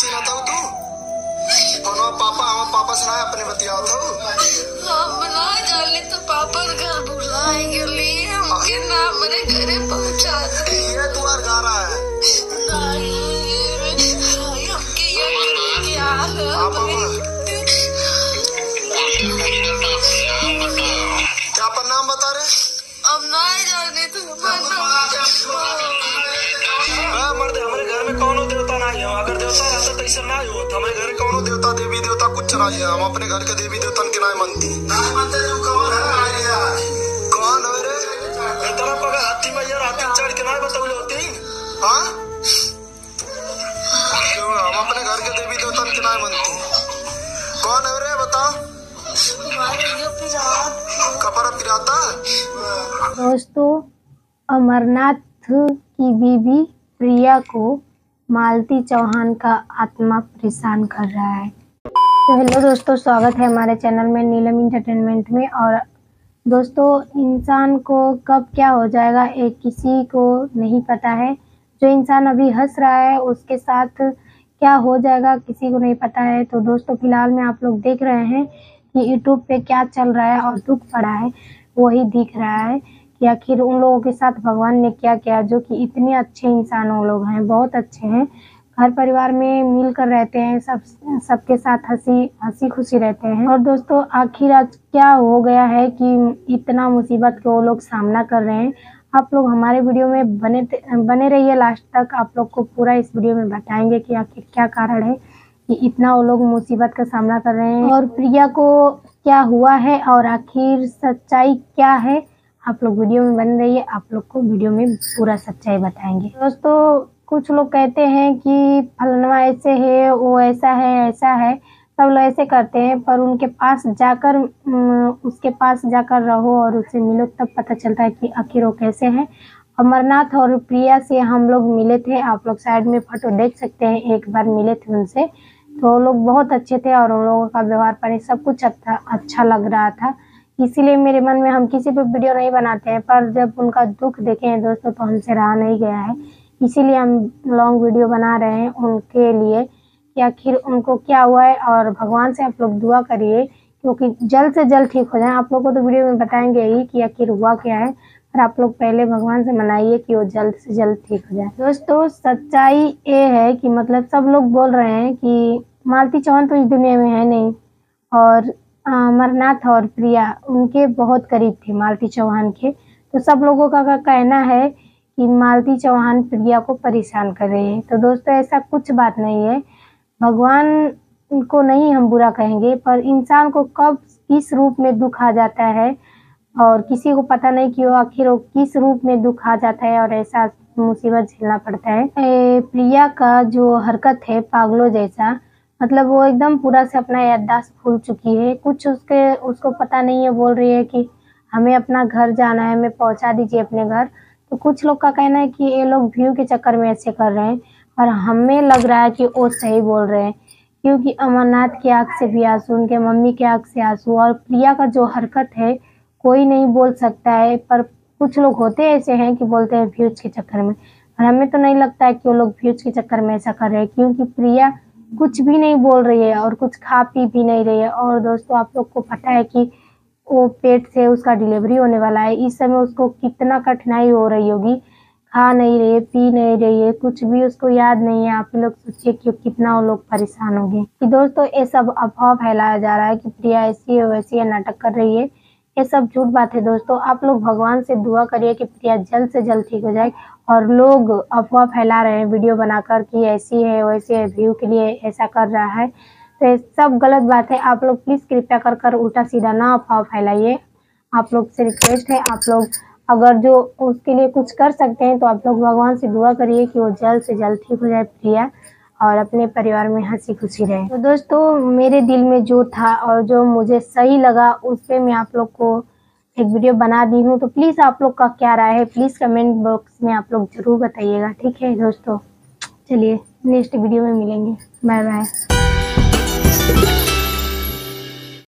सीना था तू? कोनो पापा हम पापा से ना अपने बतिया था हम ना जाने तो पापा के घर बुलाएँगे लिए हमके ना मेरे घरे पहुँचा दे ये दुआर गा रहा है। हाँ पापा। क्या अपन नाम बता रहे अब ना जाने तो नहीं है अगर देवता रहता तो ऐसा नहीं होता हमारे घर कौनो देवता देवी देवता कुछ नहीं है हम अपने घर के देवी देवता के नहीं मानती नहीं मानते तू कौन है? कौन है रे? इतना पगा हाथी में यार हाथी चढ़ के नहीं बताओ होती हाँ। हम अपने घर के देवी देवता के नहीं मानती कौन है रे बता कपड़ा पिराता? दोस्तों अमरनाथ की बीबी प्रिया को मालती चौहान का आत्मा परेशान कर रहा है। तो हेलो दोस्तों, स्वागत है हमारे चैनल में, नीलम इंटरटेनमेंट में। और दोस्तों, इंसान को कब क्या हो जाएगा, एक किसी को नहीं पता है। जो इंसान अभी हंस रहा है, उसके साथ क्या हो जाएगा, किसी को नहीं पता है। तो दोस्तों, फ़िलहाल में आप लोग देख रहे हैं कि यूट्यूब पे क्या चल रहा है और दुख पड़ा है वही दिख रहा है। कि आखिर उन लोगों के साथ भगवान ने क्या किया, जो कि इतने अच्छे इंसान वो लोग हैं, बहुत अच्छे हैं। घर परिवार में मिलकर रहते हैं, सब, सबके साथ हँसी हँसी खुशी रहते हैं। और दोस्तों, आखिर आज क्या हो गया है कि इतना मुसीबत के वो लोग सामना कर रहे हैं। आप लोग हमारे वीडियो में बने बने रहिए लास्ट तक। आप लोग को पूरा इस वीडियो में बताएँगे कि आखिर क्या कारण है कि इतना वो लोग मुसीबत का सामना कर रहे हैं। और प्रिया को क्या हुआ है और आखिर सच्चाई क्या है? आप लोग वीडियो में बन रही है आप लोग को वीडियो में पूरा सच्चाई बताएँगे। दोस्तों, कुछ लोग कहते हैं कि फलनवा ऐसे है, वो ऐसा है ऐसा है, सब लोग ऐसे करते हैं, पर उनके पास जाकर उसके पास जाकर रहो और उससे मिलो, तब पता चलता है कि आखिर वो कैसे हैं। अमरनाथ और प्रिया से हम लोग मिले थे, आप लोग साइड में फ़ोटो देख सकते हैं, एक बार मिले थे उनसे। तो लोग बहुत अच्छे थे और उन लोगों का व्यवहार पानी सब कुछ अच्छा अच्छा लग रहा था। इसीलिए मेरे मन में हम किसी पे वीडियो नहीं बनाते हैं, पर जब उनका दुख देखे हैं दोस्तों तो हमसे रहा नहीं गया है। इसीलिए हम लॉन्ग वीडियो बना रहे हैं उनके लिए कि आखिर उनको क्या हुआ है, और भगवान से आप लोग दुआ करिए, क्योंकि जल्द से जल्द ठीक हो जाए। आप लोग को तो वीडियो में बताएँगे ही कि आखिर हुआ क्या है, पर आप लोग पहले भगवान से मनाइए कि वो जल्द से जल्द ठीक हो जाए। दोस्तों, सच्चाई ये है कि मतलब सब लोग बोल रहे हैं कि मालती चौहान तो इस दुनिया में है नहीं, और अमरनाथ और प्रिया उनके बहुत करीब थे मालती चौहान के। तो सब लोगों का, कहना है कि मालती चौहान प्रिया को परेशान कर रहे हैं। तो दोस्तों ऐसा कुछ बात नहीं है। भगवान को नहीं हम बुरा कहेंगे पर इंसान को कब किस रूप में दुख आ जाता है और किसी को पता नहीं कि वो आखिर वो किस रूप में दुख आ जाता है और ऐसा मुसीबत झेलना पड़ता है। ए, प्रिया का जो हरकत है पागलों जैसा मतलब वो एकदम पूरा से अपना याददाश्त भूल चुकी है। कुछ उसके, उसको पता नहीं है, बोल रही है कि हमें अपना घर जाना है, हमें पहुँचा दीजिए अपने घर। तो कुछ लोग का कहना है कि ये लोग व्यू के चक्कर में ऐसे कर रहे हैं, पर हमें लग रहा है कि वो सही बोल रहे हैं। क्योंकि अमरनाथ की आँख से भी आँसू, उनके मम्मी के आँख से आँसू और प्रिया का जो हरकत है, कोई नहीं बोल सकता है, पर कुछ लोग होते ऐसे हैं कि बोलते हैं व्यूज़ के चक्कर में। और हमें तो नहीं लगता है कि वो लोग व्यूज़ के चक्कर में ऐसा कर रहे हैं, क्योंकि प्रिया कुछ भी नहीं बोल रही है और कुछ खा पी भी नहीं रही है। और दोस्तों, आप लोग को पता है कि वो पेट से उसका डिलीवरी होने वाला है। इस समय उसको कितना कठिनाई हो रही होगी। खा नहीं रही है, पी नहीं रही है, कुछ भी उसको याद नहीं है। आप लोग सोचिए कि कितना वो लोग परेशान होंगे। कि दोस्तों, ये सब अफवाह फैलाया जा रहा है कि प्रिया ऐसी है, वैसी है, नाटक कर रही है। ये सब झूठ बात है दोस्तों। आप लोग भगवान से दुआ करिए कि प्रिया जल्द से जल्द ठीक हो जाए। और लोग अफवाह फैला रहे हैं, वीडियो बनाकर कि ऐसी है, वैसी है व्यू के लिए ऐसा कर रहा है। तो सब गलत बात है। आप लोग प्लीज़ कृपया कर कर उल्टा सीधा ना अफवाह फैलाइए। आप लोग से रिक्वेस्ट है, आप लोग अगर जो उसके लिए कुछ कर सकते हैं तो आप लोग भगवान से दुआ करिए कि वो जल्द से जल्द ठीक हो जाए प्रिया और अपने परिवार में हँसी खुशी रहे। तो दोस्तों, मेरे दिल में जो था और जो मुझे सही लगा, उस पर मैं आप लोग को एक वीडियो बना दी हूँ तो प्लीज़ आप लोग का क्या राय है? प्लीज़ कमेंट बॉक्स में आप लोग ज़रूर बताइएगा, ठीक है दोस्तों? चलिए नेक्स्ट वीडियो में मिलेंगे। Bye bye